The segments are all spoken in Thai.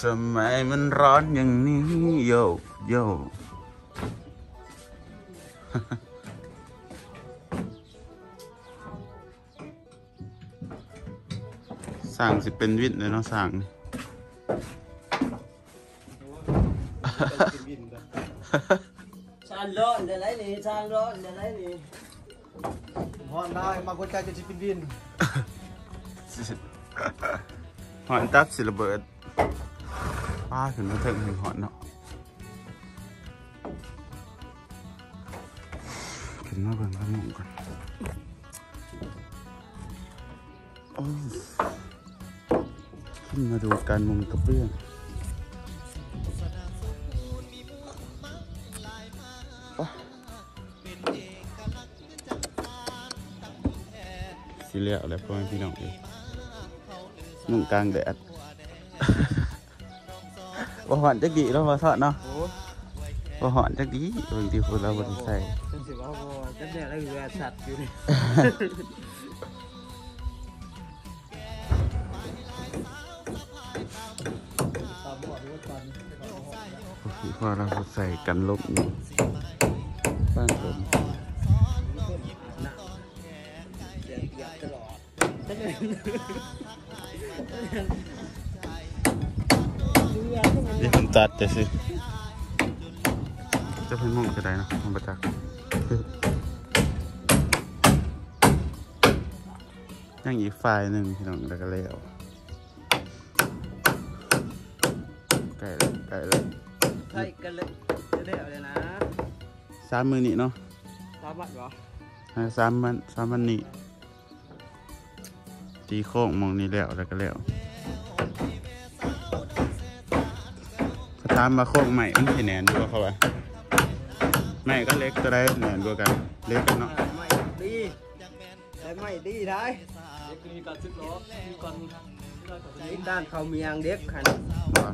ทำไมมันร้อนอย่างนี้โยโยสั่งสิเป็นวิทย์เลยเนาะสั่งชานร้อนเดี๋ยวไรนี่ชานร้อนเดี๋ยวไรนี่ฮอนได้มากดใจจะชิปินวิน หอนตับสิระเบิด ป้าขึ้นมาถึงหนึ่งหอนเนาะขึ้นมาเบิ่งกรมุงก่อนโอ้ขึ้นมาดูการมุงกระเบื้องสิเลียวแล้วพ่อแม่พี่น้องเองนุ่งกลางแดด บ่หอนจักดีแล้วมาทอดเนาะโอ้บ่หอนจักดีบางทีคนเราบ่ได้ใส่ฉันสิว่าบ่จะเนี่ยอะไรเรือสัตว์อยู่นี่ตามบอดด้วยกันก็คือพอเราใส่กันลบนี่บ้านผมเดี๋ยวเหยียบตลอด ก็มันเดี๋ยวผมตัดจะสิจะเป็นหมองก็ได้เนาะมันประจักษ์ยังอีกไฟล์หนึ่งพี่น้องแล้วก็แล้วไก่เลยไก่เลยใช่กันเลยจะได้เอาเลยนะสามมือนี่เนาะสามบัตรเหรอให้สามมันสามมันนี่ตีโค้งหมองนี่แล้วแล้วก็แล้ว เขาถามมาโค้งใหม่มันสิแหนนดูเขาว่าใหม่ก็เล็กก็ได้แหนนกว่ากัน เล็กกันเนาะไม่ดีใช้ไม่ดีได้มีการซึกล้อมีการนี่ด้านเขาเมียงเด็กขันว่า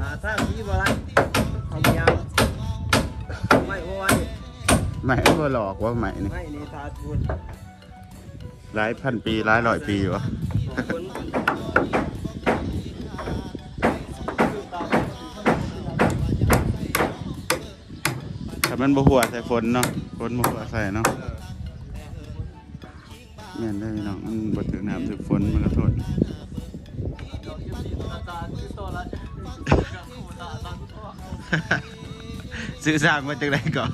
ตาท่าที่บ่ไรเขาเมียงไม่ว่าไว้ใหม่ก็หลอกว่าใหม่นี่ไม่นี่ทาทุนหลายพันปีหลายร้อยปีวะ มันบ่หัวใส่ฝนเนาะฝนบ่หัวใส่เนาะเงี้ยได้พี่น้องมันบ่ถึงน้ำถึงฝนมันก็ทษซื้อสร้างมาจากไหนก่อน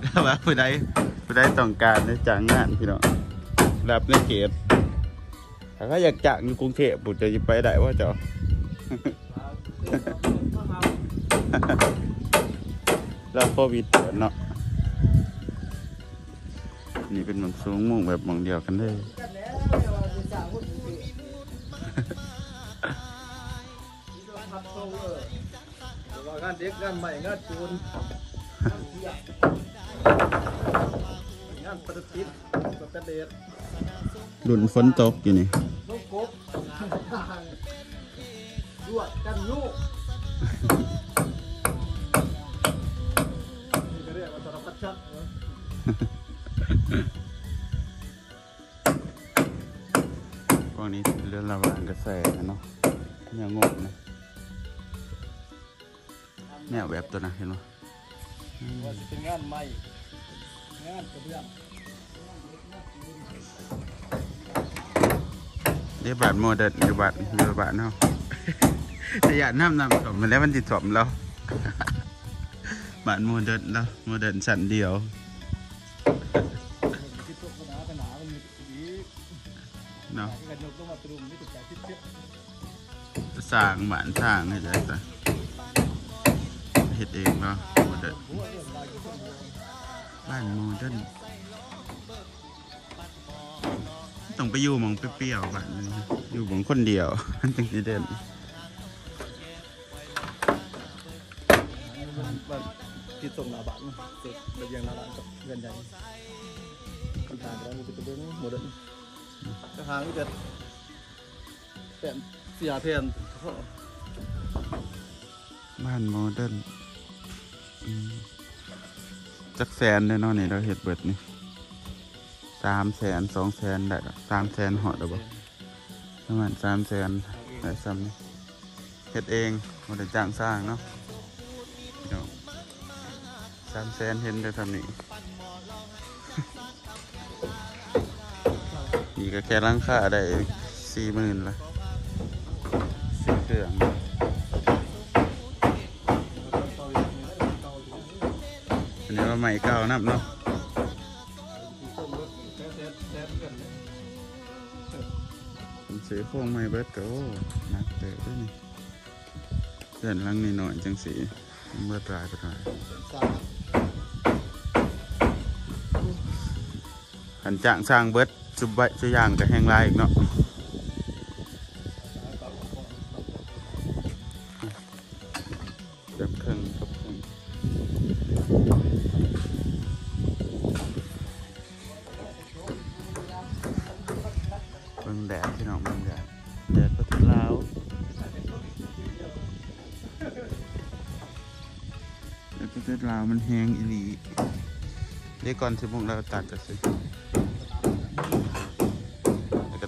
แล้วว่าผู้ใดผู้ใดต้องการในจ้างงานพี่น้องรับในเขตถ้าเขาอยากจ้างอยู่กรุงเทพบุตรจะไปได้ว่าเจ้า แล้วโควิดเปิดเนาะนี่เป็นหมองสูงหมุ่งแบบหมองเดียวกันเลยกันแล้วเราจะจ่าหุ้นพัดโซ่เลยว่างานเด็กงานใหม่งานจูนงานประติษฐ์สเตเดตหลุนฝนตกอยู่นี่ลูกกบด้วยกันลูก กว่าสารพัดชัดเนอะพวกนี้เรื่องระหว่างกระแสเนาะอย่างงงนะแนวแบบตัวนะเห็นไหมว่าจะเป็นงานใหม่งานกระเบื้องเดี๋ยวบาทโมเดิร์นอยู่บาทอยู่บาทเนาะแต่อยากน้ำนำสมมาแล้วมันติดสมแล้ว บาทโมเดิร์นแล้วโมเดิร์นสันเดียวคิดตัวปัญหาปัญหามันมีดีเนาะกันยกต้องมาตรุมนี่ถูกใจคิดเจ็บสร้างบ้านสร้างให้ได้ซะเฮ็ดเองเนาะโมเดิร์นหัวเรื่องราวอยู่ที่หัวบ้านโมเดิร์นต้องไปอยู่หมองเปรี้ยวๆบ้านนี้อยู่หมองคนเดียวมันจึงจะเด่น คิดส่งหน้าบ้านสร็จระเบียงหน้าบ้านกับเรือนใหญ่คำถามแล้วมันจะเป็นเรื่องโมเดิร์นจะหางก็จะแผ่นเสียแผ่นบ้านโมเดิร์นจักแสนเลยเนาะนี่เราเฮ็ดเบิดนี่สามแสนสองแสนได้สามแสนหอดหรือเปล่าประมาณสามแสนได้ซ้ำนี่เฮ็ดเองบ่ได้จ้างสร้างเนาะ สามแสนเห็นได้ทำนี่นี่ก็แค่ร่างค่าได้สี่หมื่นละสี่เครื่องอันนี้ว่าใหม่เก่านับเนาะผมซื้อโค้งใหม่เบิดก็โอ้หนักเตะด้วยนี่เดือนลังนี่หน่อยจังสีเมื่อตายไปหน่อยันจ้างสร้างเบิดจุบใบจุย่างกับแห้งลายอีกเนาะเต็มเครื่องกับเครื่องเบิ่งแดดพี่น้องเบิ่งแดดแดดประเทศลาวแดดประเทศลาวมันแห้งอีหลีเดี๋ยวก่อนที่พวกเราตัดจะสิแล้วก็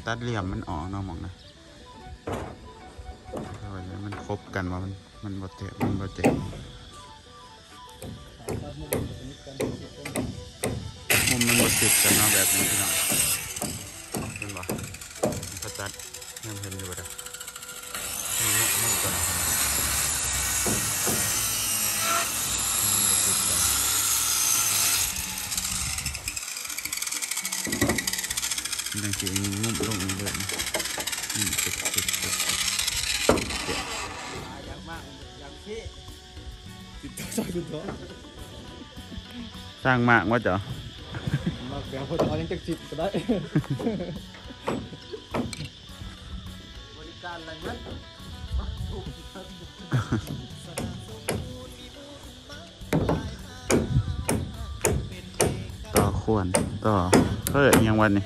ตัดเหลี่ยมมันออกเนาะหมองนะเอาไว้ให้มันครบกันว่ามันมันบดเจ็บมันบดเจ็บมุมมันบดติดกันเนาะแบบนี้พี่น้อง สียงงุบลงเลยอืมติดติดติดอยากมากอยากขี้ติดต่อใส่ติดต่อสร้างมากว่าจ้ะมาแกงพอจะเอายังจักจิบก็ได้บริการอะไรเงี้ยต่อควรต่อเฮ้ยยังวันนี้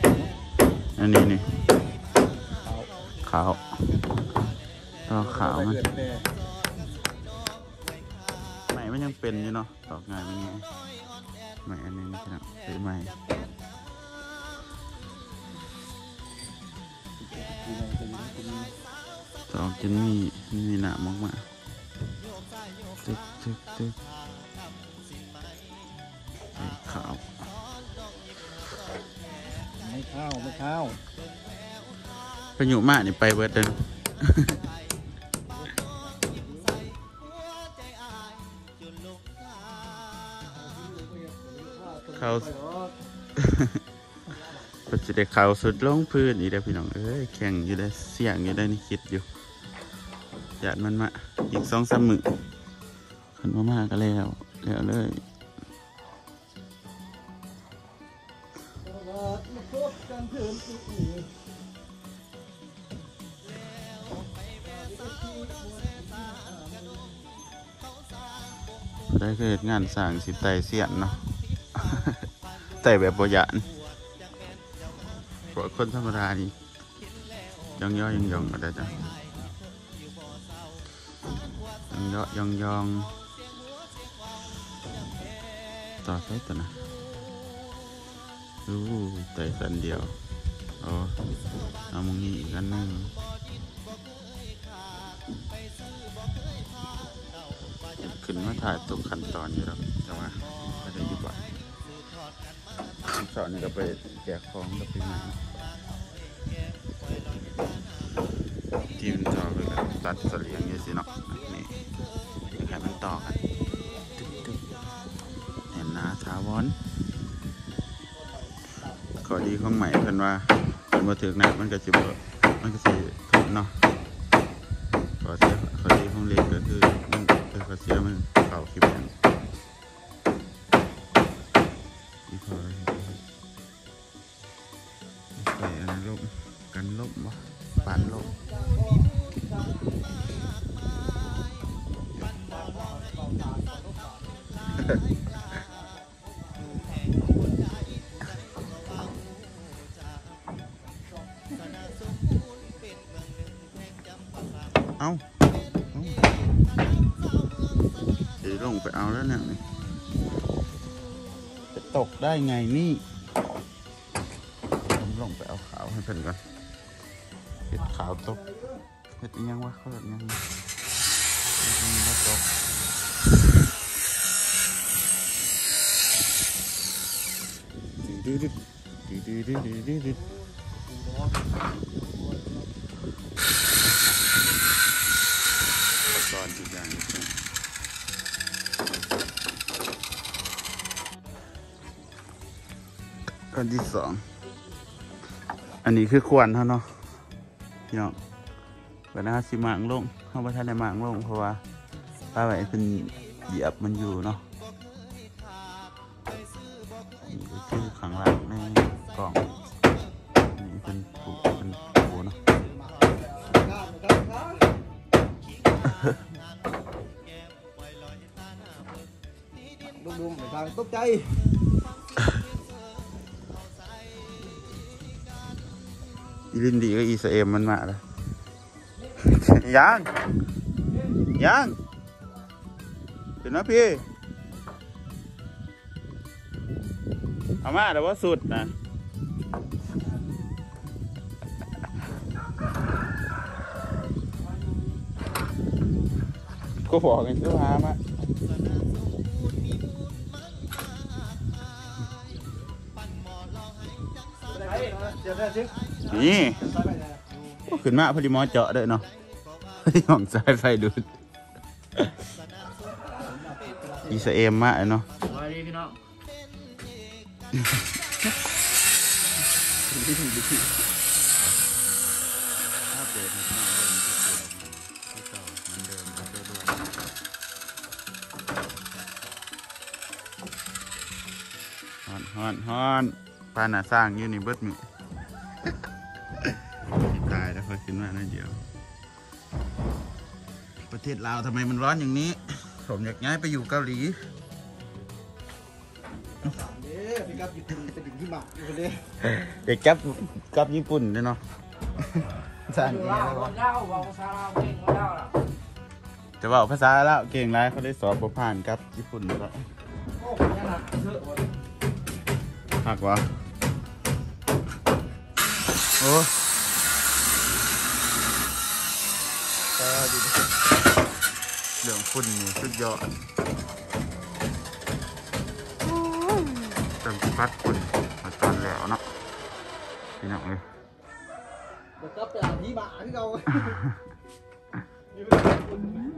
อันนี้นี่ขาวต่อขาวมันใหม่มันยังเป็นอยู่เนาะตอกง่ายมันไงใหม่อันนี้นะครับเป็นใหม่ดีนะจะอยู่ที่นี่ตอกจนมีมีหนามออกมาตึกตึกตึกขาว ข้าวไม่ข้าวพายุมากนี่ไปเบิดเดินเขาก็จะได้เข่าสุดลงพื้นอีกแล้วพี่น้อง เอ้ย แข่งอยู่ได้เสี่ยงอยู่ได้นี่คิดอยู่หยาดมันมา อีกสองสามมือขันมามาก็แล้ว แล้วเลย ได้เกิดงานสร้างสิไตเสียนเนาะไตแบบบหยานเพราะคนธรรมดานี่ยองย่อยองยองก็ได้จ้ะยองย่อยองยองต่อไปตัวนะ อู้ไตสันเดียวอ๋อเอามงนี้อีกอันนึงขึ้นมาถ่ายตรงขั้นตอนอยู่แล้วแต่ว่าไม่ได้ยู่บ่อยขั้นตอนนี้ก็ไปแจกของกับพี่มาทีมต่อไปกับตัดเสลียงอยู่สิเนาะนี่ยังไงมันต่อกันเห็นนะถาวร ข้อดีของใหม่เพิ่นว่าเพิ่นบ่ถึกนะมันก็สิบ่มันก็สิถึกเนาะข้อเสียข้อดีของเล็กก็คือมันคือขอเสียมันเก่าคลิปนั้นอีพอใส่อันนั้นลบกันลบบ่ปานลบเลงไปเอาแล้วเนี่ยจะตกได้ไงนี่ผมลงไปเอาขาวให้เพื่อนก่อนเห็ดขาวตกเฮ็ดยังวะเขาเฮ็ดยังเฮ็ดอิหยังบ่จบดื้อๆดื้อๆดื้อๆดื้อๆดื้ นที่สอง อันนี้คือควรเขาเนาะพี่น้องเวลาสิหมางลงเขาไม่ทันได้หมางลงเพราะว่าป้าไหวเป็นเหยียบมันอยู่เนาะนี่ก็คือขังหลังในกล่องนี่เป็นผูเป็นผูเนาะดุมๆไปทางตกใจ อีลินดีก็อีสเอมมันมาแล้วยังยังเห็นไหมพี่เอามาแต่ว่าสุดนะก็บอกกันเสื้อผ้ามาเดี๋ยวได้สิ นี่ขึ้นมาพอดีหมอเจาะด้วยเนาะพอดีของสายไฟดูดอีสเอมมากเลยเนาะสวัสดีพี่น้องอัปเดตให้พี่น้องเบิ่งที่เกิดที่เก่าเหมือนเดิมครับเรื่อยๆฮอนฮอนฮอนปานหนาสร้างอยู่นี่เบิดมือ ขึ้นมาหน่อยเดียว ประเทศลาวทำไมมันร้อนอย่างนี้ ผมอยากย้ายไปอยู่เกาหลีเด้พี่กับญี่ปุ่นเป็นดิ่งที่หมักอยู่คนเดียวเด็กกลับกลับญี่ปุ่นด้วยเนาะสร้างอยู่เองลาวเลยวะลาวบอกภาษาลาวเก่งกว่าลาวล่ะจะบอกภาษาแล้วเก่งไรเขาได้สอบบ่ผ่านกับญี่ปุ่นแล้วโอ้ยน่ะเถอะวะหักวะโอ้แต่ดูดิ เหลืองฝุ่นนี่สุดยอดเต็มพัดฝุ่นมาตอนแล้วเนาะพี่น้องเลยเดี๋ยวกลับไปหาพี่หมาที่เรา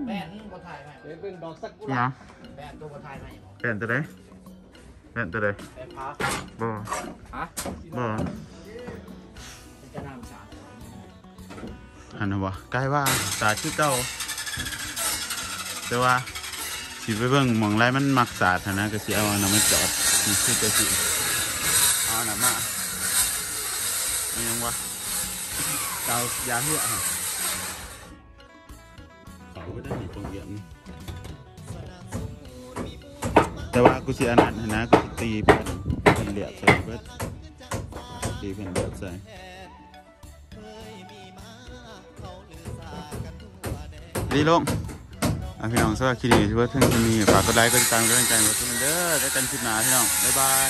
แบนบ่ถ่ายไหมเดี๋ยวเป็นดอกสักกุหเนี่ลายบแบนตัวบ่ถ่ายไหมแก่นตัวใดแก่นตัวใดแบนพาบ่ฮะบ่เป็นจะนำสารหันนะบ่ใกล้ว่าตาชื่อเก่า แต่ว่าสิไปเบิ่งหมองไรมันมักสาดนะก็สิเอาอันนั้นมาจอดนี่คือจะสิเอาอันนั้นมาเอายังวะเกายาเหือกเขาก็ได้มีตรงเยอะนี่แต่ว่ากูสิอนันนะกูสิตีเป็นเป็นเหลี่ยดใส่เบิดตีเป็นเหลี่ยดใส่ดีลง อะพี่น้องสวัสดีคลิปนี้ที่ว่าเพิ่งจะมีฝากกดไลค์กดติดตามกดติดตามกดติดตามเด้อแล้วกันคลิปหน้าพี่น้องบ๊ายบาย